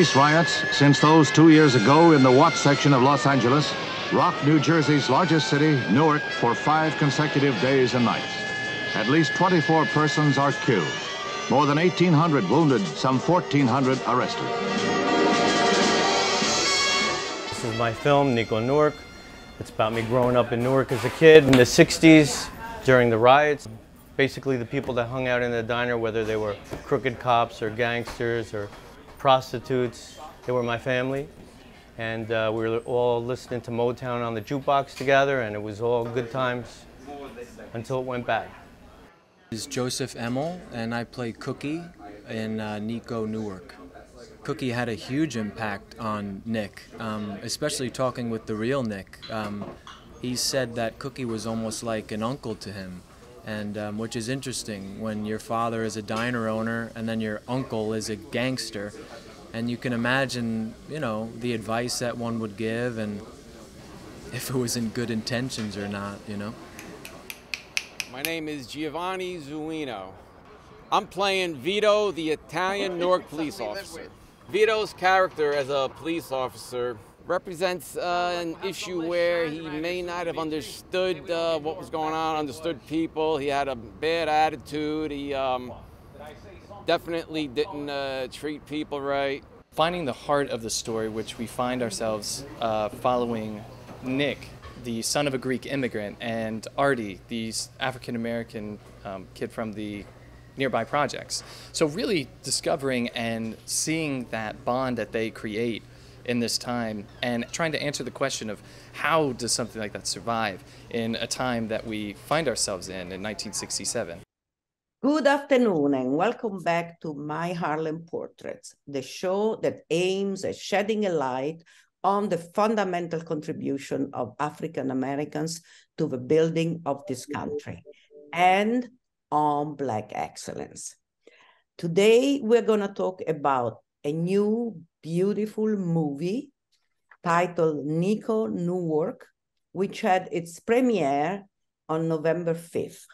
race riots since those two years ago in the Watts section of Los Angeles rocked New Jersey's largest city, Newark, for five consecutive days and nights. At least 24 persons are killed, more than 1,800 wounded, some 1,400 arrested. This is my film, Niko Newark. It's about me growing up in Newark as a kid in the 60s during the riots. Basically, the people that hung out in the diner, whether they were crooked cops or gangsters or prostitutes, they were my family. And uh, we were all listening to Motown on the jukebox together, and it was all good times until it went bad. This is Joseph Emmel, and I play Cookie in uh, Niko Newark. Cookie had a huge impact on Nick, um, especially talking with the real Nick. Um, he said that Cookie was almost like an uncle to him, and um, which is interesting when your father is a diner owner and then your uncle is a gangster, and you can imagine, you know, the advice that one would give and if it was in good intentions or not, you know. My name is Giovanni Zuino. I'm playing Vito, the Italian Newark police officer. Vito's character as a police officer represents uh, an issue where he may not have understood uh, what was going on, understood people. He had a bad attitude. He um, definitely didn't uh, treat people right. Finding the heart of the story, which we find ourselves uh, following Nick, the son of a Greek immigrant, and Artie, the African American um, kid from the nearby projects. So really discovering and seeing that bond that they create in this time and trying to answer the question of how does something like that survive in a time that we find ourselves in in 1967. Good afternoon and welcome back to My Harlem Portraits, the show that aims at shedding a light on the fundamental contribution of African Americans to the building of this country and on Black excellence. Today, we're going to talk about a new, beautiful movie titled Niko Newark, which had its premiere on November 5th.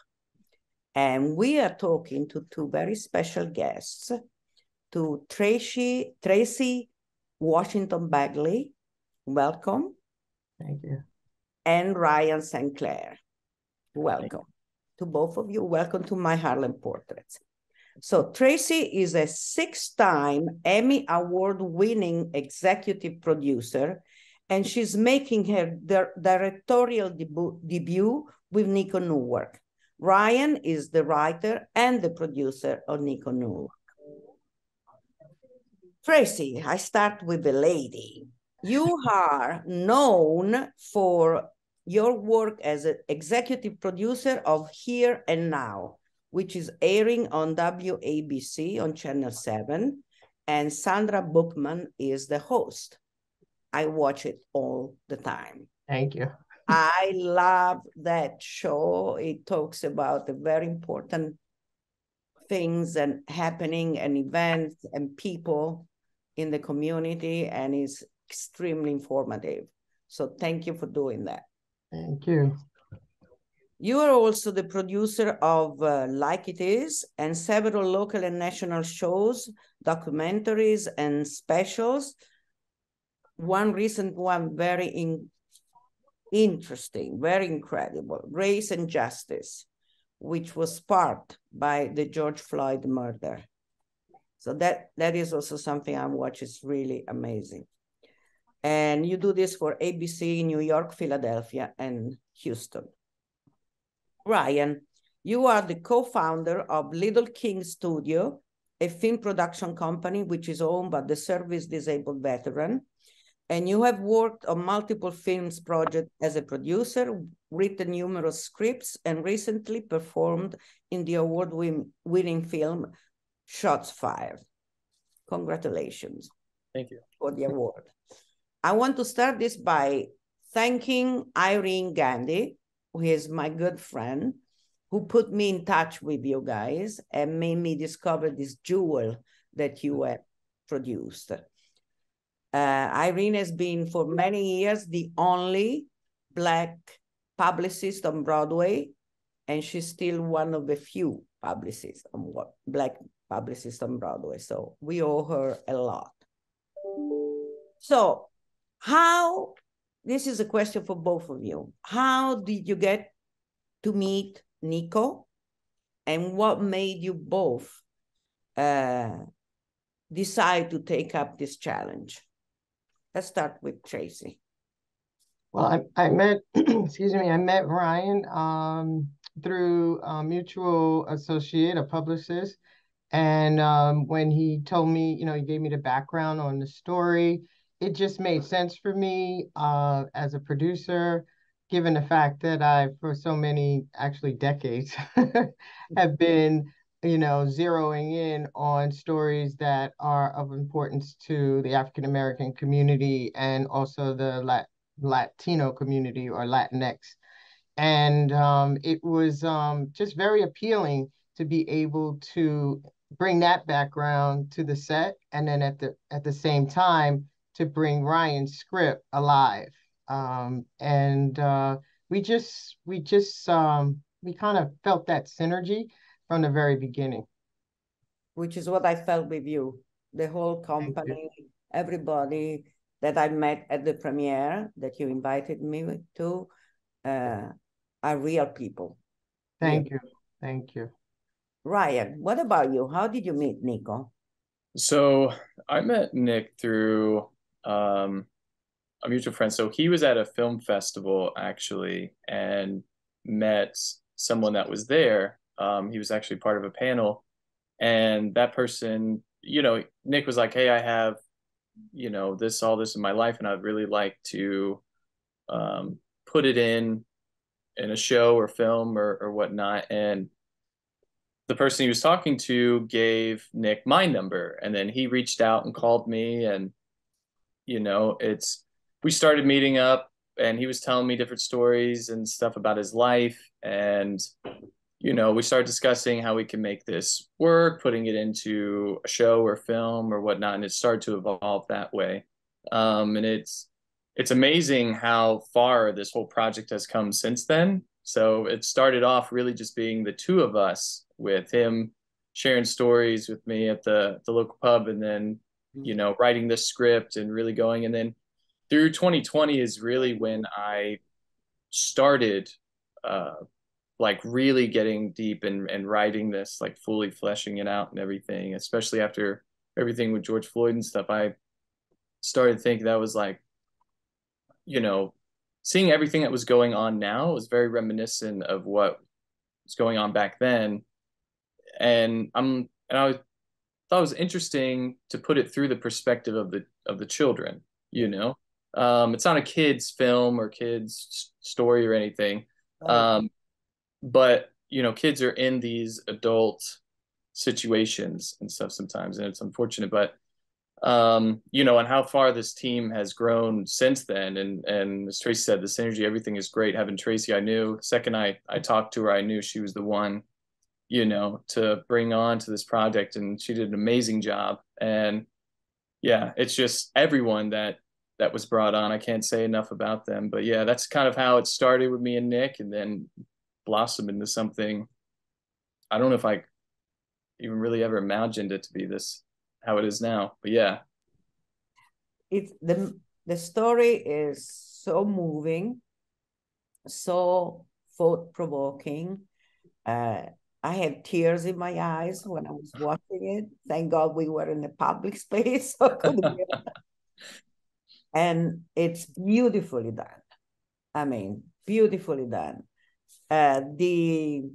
And we are talking to two very special guests, to Tracey, Tracey Washington Bagley, welcome. Thank you. And Rhyan St. Clair, welcome to both of you. Welcome to my Harlem Portraits. So Tracey is a six-time Emmy Award-winning executive producer, and she's making her directorial debut, debut with Niko Newark. Rhyan is the writer and the producer of Niko Newark. Tracey, I start with the lady. You are known for your work as an executive producer of Here and Now, which is airing on WABC on Channel 7, and Sandra Bookman is the host. I watch it all the time. Thank you. I love that show. It talks about the very important things and happening and events and people in the community and is extremely informative. So thank you for doing that. Thank you. You are also the producer of uh, Like It Is and several local and national shows, documentaries, and specials. One recent one, very in, interesting, very incredible, Race and Justice, which was sparked by the George Floyd murder. So that, that is also something I watch, is really amazing. And you do this for ABC, New York, Philadelphia, and Houston. Rhyan, you are the co-founder of Little King Studio, a film production company which is owned by the service disabled veteran. And you have worked on multiple films projects as a producer, written numerous scripts, and recently performed in the award-winning film Shots Fired. Congratulations. Thank you. For the award. I want to start this by thanking Irene Gandy, who is my good friend, who put me in touch with you guys and made me discover this jewel that you have produced. Uh, Irene has been for many years the only Black publicist on Broadway, and she's still one of the few publicists on what Black publicists on Broadway. So we owe her a lot. So, how, this is a question for both of you. How did you get to meet Niko? And what made you both uh, decide to take up this challenge? Let's start with Tracey. Well, I, I met, excuse me, I met Rhyan um, through a mutual associate, a publicist. And um, when he told me, you know, he gave me the background on the story, it just made sense for me uh, as a producer, given the fact that I, for so many, actually decades, have been, you know, zeroing in on stories that are of importance to the African American community and also the Lat- Latino community or Latinx. And um, it was um, just very appealing to be able to bring that background to the set and then at the at the same time to bring Rhyan's script alive. Um, and uh, we just we just um, we kind of felt that synergy from the very beginning. Which is what I felt with you. The whole company, everybody that I met at the premiere that you invited me to uh, are real people. Thank you. Thank you. Rhyan, what about you? How did you meet Niko? So I met Nick through um, a mutual friend. So he was at a film festival actually and met someone that was there. Um, he was actually part of a panel. And that person, you know, Nick was like, Hey, I have, you know, this, all this in my life, and I'd really like to um, put it in in a show or film or, or whatnot. And the person he was talking to gave Nick my number. And then he reached out and called me and you know, it's we started meeting up and he was telling me different stories and stuff about his life. And you know we started discussing how we can make this work putting it into a show or film or whatnot and it started to evolve that way. Um, and it's it's amazing how far this whole project has come since then. So it started off really just being the two of us with him sharing stories with me at the the local pub and then you know, writing the script and really going. And then through 2020 is really when I started uh, like really getting deep and, and writing this, like fully fleshing it out and everything, especially after everything with George Floyd and stuff. I started thinking that was like, you know, seeing everything that was going on now was very reminiscent of what was going on back then. And I'm and I was thought it was interesting to put it through the perspective of the of the children. You know, um, it's not a kids film or kids story or anything, um, but you know, kids are in these adult situations and stuff sometimes, and it's unfortunate, but um, you know, and how far this team has grown since then. And and as Tracey said, the synergy, everything is great. Having Tracey, I knew second I I talked to her, I knew she was the one you know, to bring on to this project. And she did an amazing job. And yeah, it's just everyone that that was brought on. I can't say enough about them. But yeah, that's kind of how it started with me and Nick and then blossomed into something. I don't know if I even really ever imagined it to be this how it is now. But yeah. It's the the story is so moving, so thought provoking. Uh, I had tears in my eyes when I was watching it. Thank God we were in a public space. So and it's beautifully done. I mean, beautifully done. Uh, the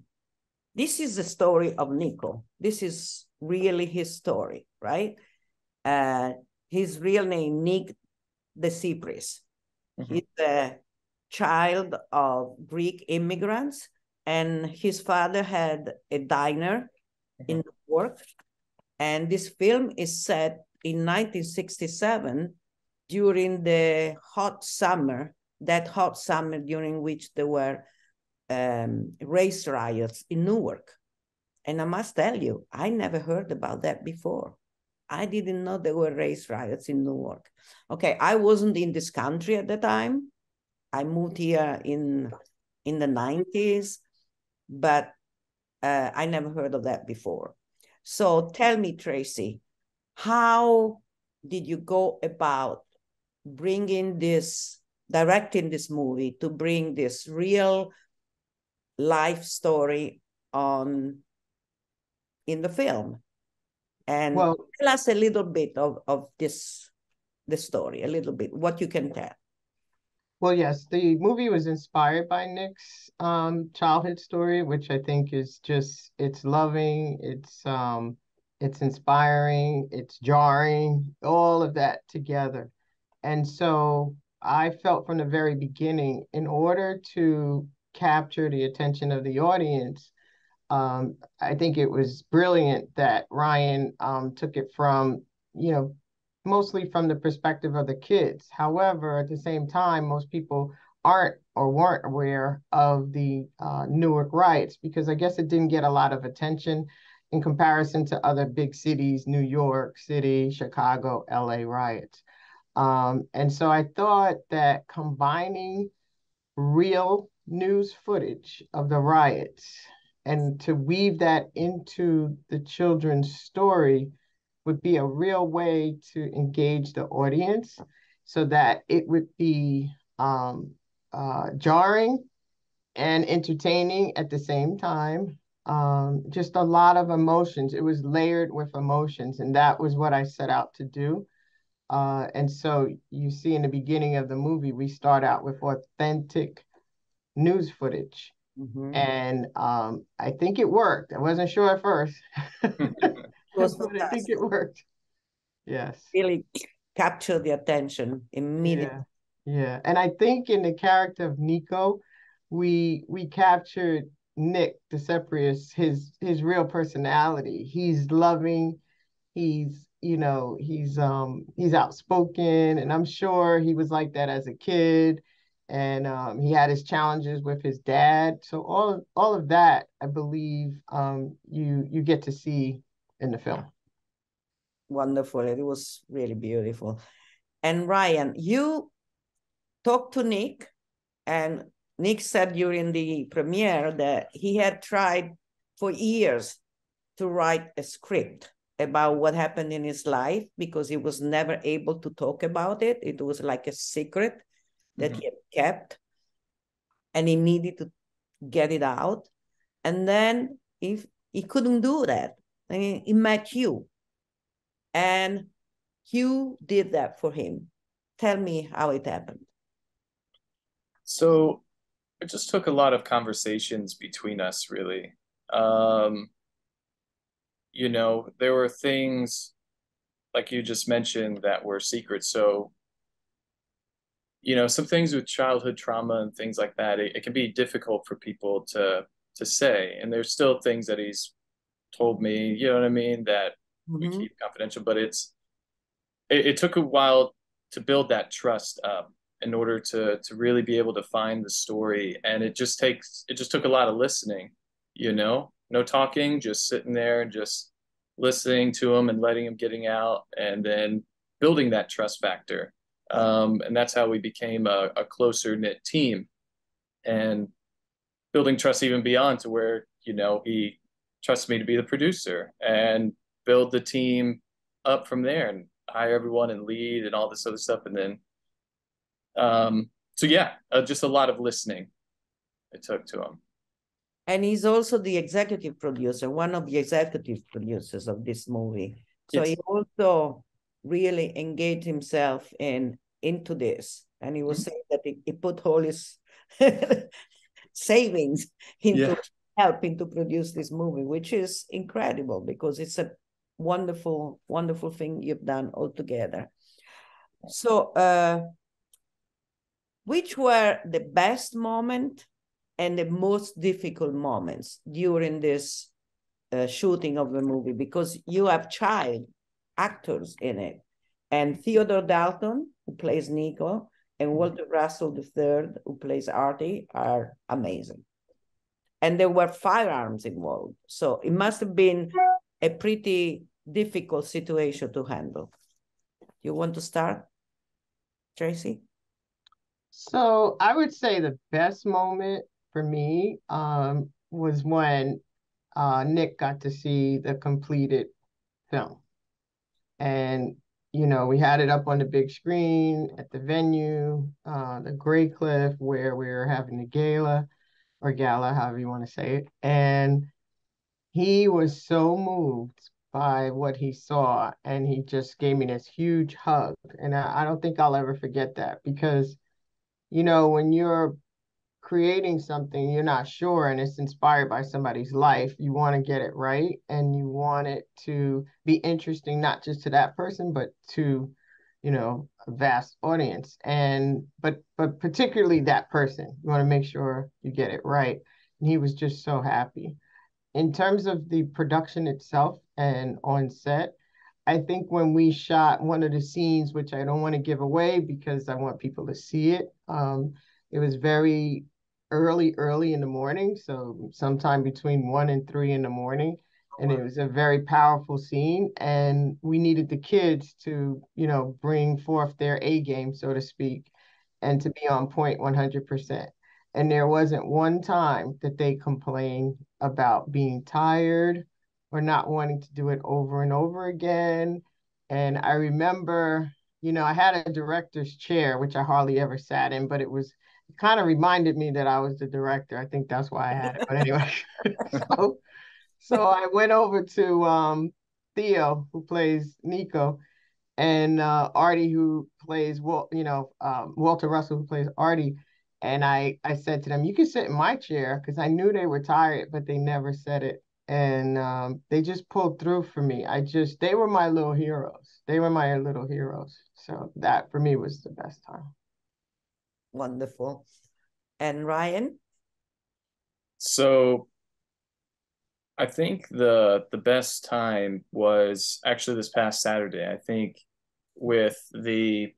this is the story of Niko. This is really his story, right? Uh, his real name, Nick Dessipris. Mm-hmm. He's a child of Greek immigrants and his father had a diner mm-hmm. in New York. And this film is set in 1967 during the hot summer, that hot summer during which there were um, race riots in Newark. And I must tell you, I never heard about that before. I didn't know there were race riots in Newark. Okay, I wasn't in this country at the time. I moved here in in the 90s but uh, I never heard of that before. So tell me, Tracey, how did you go about bringing this, directing this movie to bring this real life story on in the film. And well, tell us a little bit of, of this the story, a little bit, what you can tell. Well, yes, the movie was inspired by Nick's um, childhood story, which I think is just it's loving, it's um, it's inspiring, it's jarring, all of that together. And so I felt from the very beginning, in order to capture the attention of the audience, um, I think it was brilliant that Rhyan um, took it from, you know, mostly from the perspective of the kids. However, at the same time, most people aren't or weren't aware of the uh, Newark riots because I guess it didn't get a lot of attention in comparison to other big cities, New York City, Chicago, LA riots. Um, and so I thought that combining real news footage of the riots and to weave that into the children's story would be a real way to engage the audience so that it would be um, uh, jarring and entertaining at the same time. Um, just a lot of emotions. It was layered with emotions, and that was what I set out to do. Uh, and so you see in the beginning of the movie, we start out with authentic news footage. Mm-hmm. And um, I think it worked. I wasn't sure at first. was but I think it worked. Yes. Really captured the attention immediately. Yeah. yeah. And I think in the character of Niko, we we captured Nick Dessipris, his his real personality. He's loving, he's you know, he's um he's outspoken, and I'm sure he was like that as a kid and um, he had his challenges with his dad. So all all of that, I believe, um, you you get to see in the film. Wonderful! It was really beautiful. And Rhyan, you talked to Nick, and Nick said during the premiere that he had tried for years to write a script about what happened in his life because he was never able to talk about it. It was like a secret that mm-hmm. he had kept and he needed to get it out. And then if he couldn't do that, I he met you. And you did that for him. Tell me how it happened. So it just took a lot of conversations between us, really. Um, you know, there were things like you just mentioned that were secret. So you know some things with childhood trauma and things like that it, it, can be difficult for people to to say and there's still things that he's told me you know what i mean that mm-hmm. we keep confidential but it's it, it, took a while to build that trust up in order to to really be able to find the story. And it just takes it just took a lot of listening you know? No talking just sitting there and just listening to him and letting him getting out and then building that trust factor. Um, and that's how we became a, a closer knit team and building trust even beyond to where, you know, he trusts me to be the producer and build the team up from there and hire everyone and lead and all this other stuff. And then, um, so yeah, uh, just a lot of listening it took to him. And he's also the executive producer, one of the executive producers of this movie. So yes. he also really engaged himself in into this. And he was mm-hmm. saying that he, he, put all his savings into yeah. Helping to produce this movie, which is incredible because it's a wonderful, wonderful thing you've done all together. So, uh, which were the best moment and the most difficult moments during this uh, shooting of the movie? Because you have child actors in it, and Theodore Dalton, who plays Niko, and mm-hmm. Walter Russell III, who plays Artie, are amazing. And there were firearms involved. So it must have been a pretty difficult situation to handle. You want to start, Tracey? So I would say the best moment for me um, was when uh, Nick got to see the completed film. And you know, we had it up on the big screen at the venue, uh, the Graycliff, where we were having the gala or gala, however you want to say it. And he was so moved by what he saw, and he just gave me this huge hug. And I, I don't think I'll ever forget that because, you know, when you're creating something you're not sure and it's inspired by somebody's life, you want to get it right and you want it to be interesting, not just to that person, but to, you know, a vast audience. And, but, but particularly that person, you want to make sure you get it right. And he was just so happy. In terms of the production itself and on set, I think when we shot one of the scenes, which I don't want to give away because I want people to see it, um, it was very early, early in the morning. So sometime between one and three in the morning. And it was a very powerful scene. And we needed the kids to, you know, bring forth their A game, so to speak, and to be on point 100%. And there wasn't one time that they complained about being tired or not wanting to do it over and over again. And I remember, you know, I had a director's chair, which I hardly ever sat in, but it was it kind of reminded me that I was the director. I think that's why I had it. But anyway, so so I went over to um, Theo, who plays Niko, and uh, Artie, who plays Walt, you know, um, Walter Russell, who plays Artie. And I I said to them, "You can sit in my chair," because I knew they were tired, but they never said it. And um, they just pulled through for me. I just they were my little heroes. They were my little heroes. So that for me was the best time. Wonderful. And Rhyan? So I think the the best time was actually this past Saturday. I think with the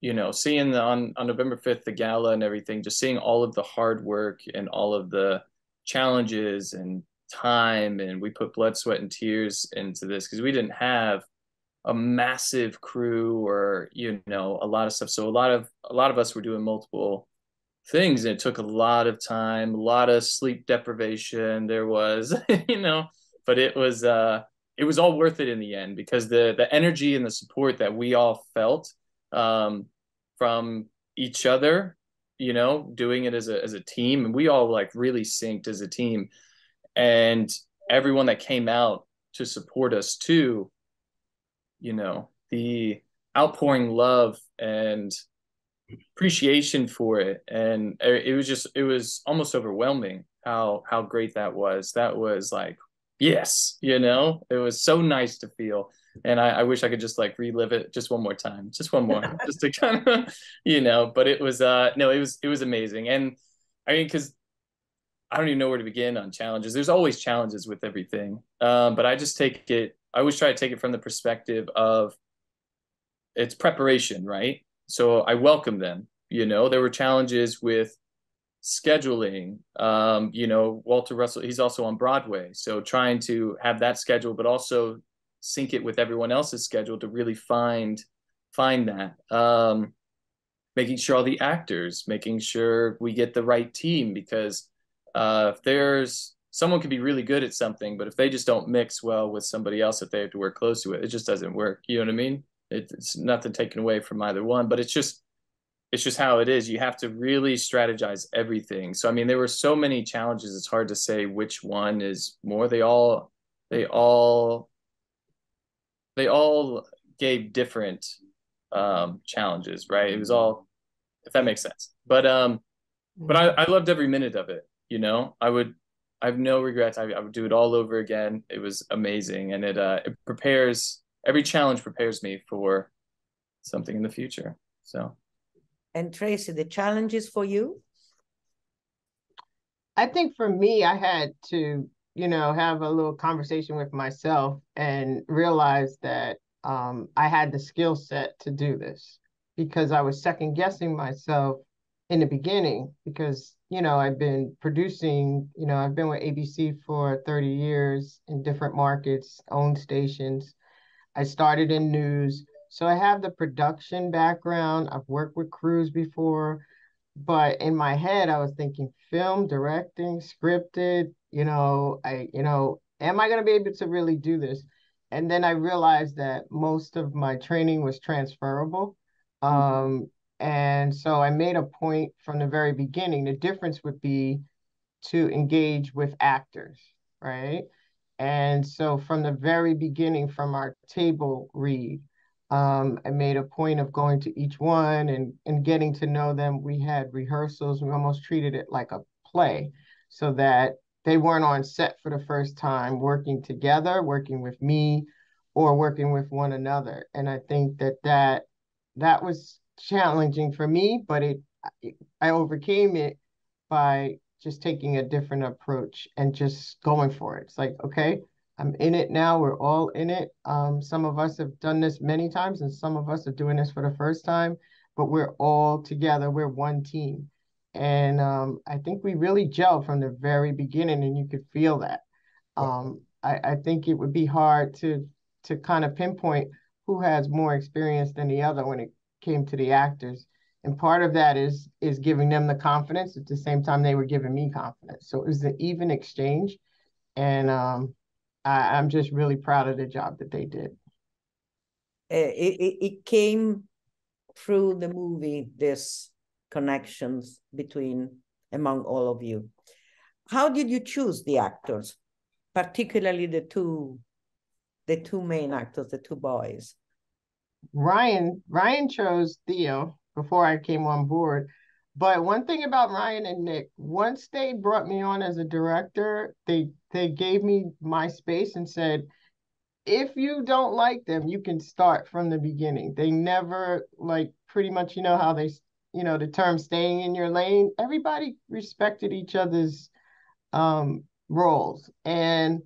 you know seeing the on on November 5th the gala and everything just seeing all of the hard work and all of the challenges and time and we put blood sweat and tears into this because we didn't have a massive crew or you know a lot of stuff so a lot of a lot of us were doing multiple things and it took a lot of time a lot of sleep deprivation there was you know but it was uh it was all worth it in the end because the the energy and the support that we all felt um from each other you know doing it as a as a team and we all like really synced as a team. And everyone that came out to support us too you know the outpouring love and appreciation for it. And it was just it was almost overwhelming how how great that was. That was like yes you know? It was so nice to feel. And I, I wish i could just like relive it just one more time just one more just to kind of you know? But it was uh no it was it was amazing. And i mean because i don't even know where to begin on challenges. There's always challenges with everything. Um but i just take it I always try to take it from the perspective of it's preparation, right? So I welcome them. You know, there were challenges with scheduling. Um, you know, Walter Russell, he's also on Broadway. So trying to have that schedule, but also sync it with everyone else's schedule to really find find that. Um, making sure all the actors, making sure we get the right team because uh, if there's someone could be really good at something, but if they just don't mix well with somebody else that they have to work close with, it just doesn't work. You know what I mean? It's nothing taken away from either one, but it's just it's just how it is. You have to really strategize everything. So I mean, there were so many challenges. It's hard to say which one is more. They all they all they all gave different um challenges, right? It was all if that makes sense. But um but I, I loved every minute of it. You know, I would I have no regrets. I, I would do it all over again. It was amazing, and it uh, it prepares every challenge prepares me for something in the future. So, and Tracey, the challenges for you? I think for me, I had to, you know, have a little conversation with myself and realize that um, I had the skill set to do this because I was second guessing myself in the beginning because you know, I've been producing, you know, I've been with ABC for 30 years in different markets, owned stations. I started in news. So I have the production background. I've worked with crews before, but in my head, I was thinking film, directing, scripted, you know, I, you know, am I going to be able to really do this? and then I realized that most of my training was transferable. Mm-hmm. Um, and so I made a point from the very beginning. The difference would be to engage with actors, right? And so from the very beginning, from our table read, um, I made a point of going to each one and, and getting to know them. We had rehearsals. We almost treated it like a play so that they weren't on set for the first time working together, working with me or working with one another. And I think that that, that was challenging for me, but it, I overcame it by just taking a different approach and just going for it. It's like, okay, I'm in it now. We're all in it. Um, some of us have done this many times, and some of us are doing this for the first time, but we're all together. We're one team. And um, I think we really gel from the very beginning, and you could feel that. Um, I, I think it would be hard to to kind of pinpoint who has more experience than the other when it came to the actors. And part of that is is giving them the confidence at the same time they were giving me confidence. So it was an even exchange. And um, I, am just really proud of the job that they did. Uh, it, it, it came through the movie, this connections between among all of you. How did you choose the actors, particularly the two, the two main actors, the two boys? Rhyan Rhyan chose Theo before I came on board. But one thing about Rhyan and Nick, once they brought me on as a director, they they gave me my space and said, if you don't like them, you can start from the beginning. They never like pretty much you know how they you know the term staying in your lane. Everybody respected each other's um roles. And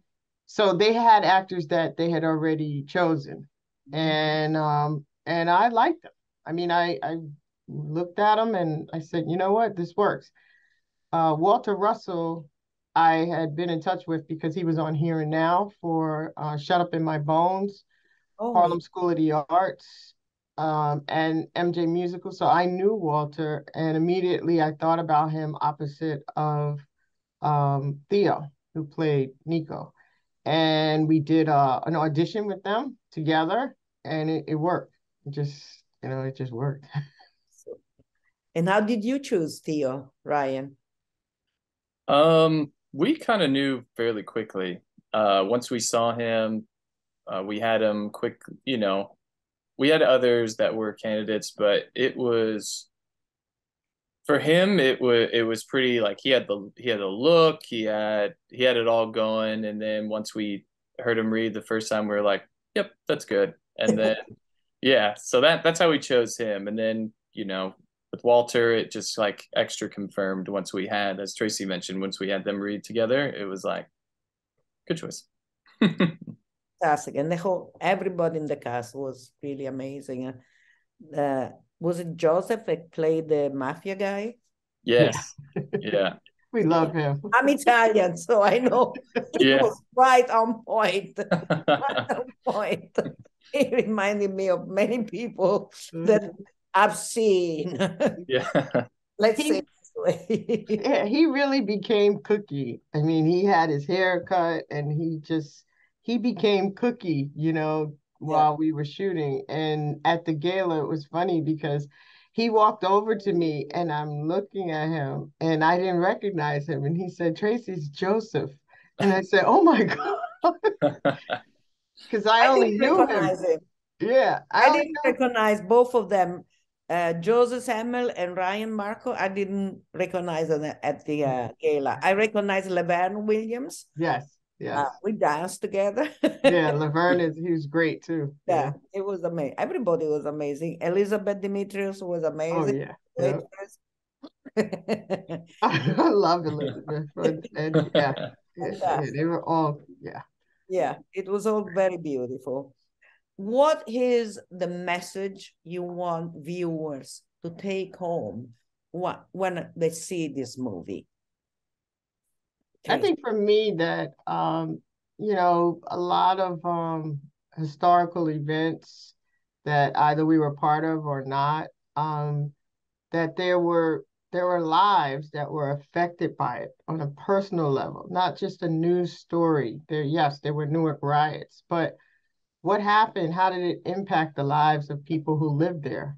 so they had actors that they had already chosen. And um and I liked them. I mean, I I looked at them and I said, you know what, this works. Uh, Walter Russell, I had been in touch with because he was on Here and Now for uh, Shut Up in My Bones, oh. Harlem School of the Arts, um, and MJ Musical. So I knew Walter, and immediately I thought about him opposite of um, Theo, who played Niko. And we did uh, an audition with them together, and it, it worked. It just, you know, it just worked. And how did you choose Theo, Rhyan? Um, we kind of knew fairly quickly. Uh, once we saw him, uh, we had him quick. You know, we had others that were candidates, but it was for him. It was it was pretty like he had the he had the look. He had he had it all going. And then once we heard him read the first time, we were like, "Yep, that's good." And then yeah, so that that's how we chose him. And then you know with Walter, it just like extra confirmed once we had, as Tracey mentioned, once we had them read together, it was like, good choice. Fantastic. And the whole, everybody in the cast was really amazing. Uh, was it Joseph that played the mafia guy? Yes. yeah. We love him. I'm Italian, so I know yeah. was right on point. right on point. He reminded me of many people that I've seen. Yeah. Let's he, say yeah, he really became Cookie. I mean, he had his hair cut and he just he became Cookie, you know, while yeah. we were shooting. And at the gala, it was funny because he walked over to me and I'm looking at him and I didn't recognize him. And he said, Tracey's Joseph. And I said, Oh my God. Because I, I, only knew him. him. Yeah. I, I didn't recognize both of them uh, Joseph Samuel and Ryan Marco, I didn't recognize them at the uh, gala. I recognize Laverne Williams. Yes, yes. Uh, we danced together. yeah, Laverne is he's great too. Yeah, yeah, it was amazing. Everybody was amazing. Elizabeth Demetrius was oh, amazing. Oh yeah. I love Elizabeth. and, yeah, yeah, yeah, they were all yeah. Yeah, it was all very beautiful what is the message you want viewers to take home when they see this movie? I think for me that um, you know a lot of um, historical events that either we were part of or not, um, that there were there were lives that were affected by it on a personal level, not just a news story. There, yes, there were Newark riots, but what happened? How did it impact the lives of people who lived there?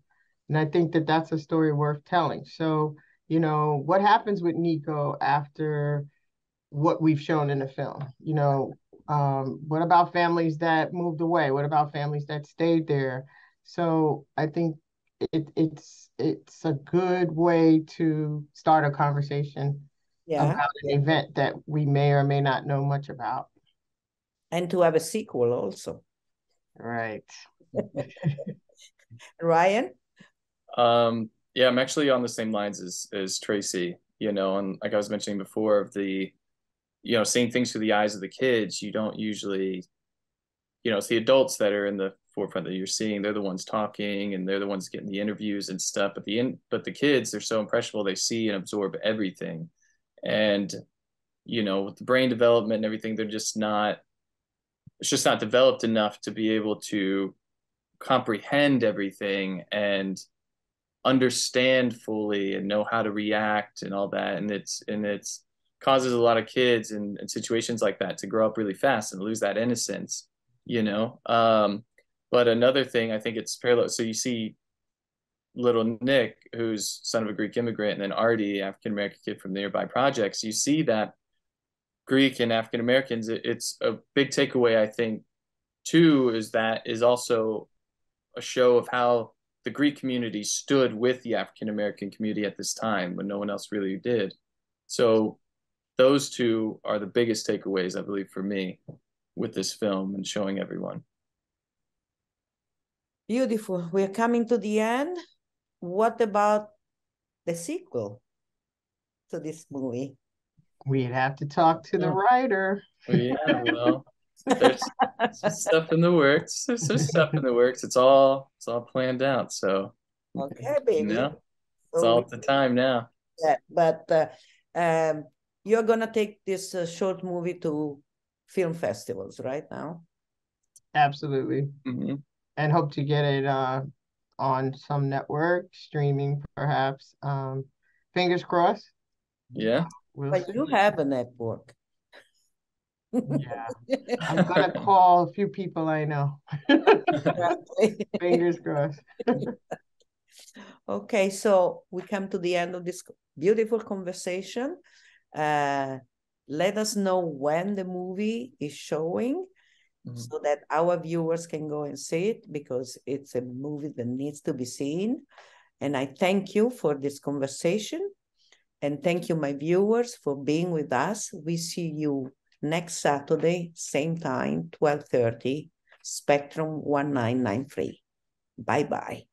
And I think that that's a story worth telling. So, you know, what happens with Niko after what we've shown in the film? You know, um, what about families that moved away? What about families that stayed there? So I think it, it's it's a good way to start a conversation yeah. about an event that we may or may not know much about. And to have a sequel also. Right. Rhyan? Um, yeah, I'm actually on the same lines as as Tracey, you know, and like I was mentioning before of the, you know, seeing things through the eyes of the kids, you don't usually, you know, it's the adults that are in the forefront that you're seeing. They're the ones talking and they're the ones getting the interviews and stuff. But the in but the kids, they're so impressionable, they see and absorb everything. And, you know, with the brain development and everything, they're just not it's just not developed enough to be able to comprehend everything and understand fully and know how to react and all that. And it's and it's causes a lot of kids in, in situations like that to grow up really fast and lose that innocence you know? Um but another thing i think it's parallel so you see little nick who's son of a greek immigrant and then artie african american kid from nearby projects you see that Greek and African Americans, it's a big takeaway, I think, too, is that is also a show of how the Greek community stood with the African American community at this time when no one else really did. So those two are the biggest takeaways, I believe, for me with this film and showing everyone. Beautiful. We're coming to the end. What about the sequel to this movie? We'd have to talk to the writer. Well, yeah, well, there's some stuff in the works. There's some stuff in the works. It's all it's all planned out. So okay, baby. You know, it's so all at the time now. Yeah, but uh, um, you're gonna take this uh, short movie to film festivals right now. Absolutely, mm-hmm. and hope to get it uh, on some network streaming, perhaps. Um, fingers crossed. Yeah. We'll but see. you have a network. yeah, I'm gonna call a few people I know. Fingers crossed. okay, so we come to the end of this beautiful conversation. Uh, let us know when the movie is showing mm-hmm. so that our viewers can go and see it because it's a movie that needs to be seen. And I thank you for this conversation. And thank you, my viewers, for being with us. We see you next Saturday, same time, 12.30, Spectrum 1993. Bye-bye.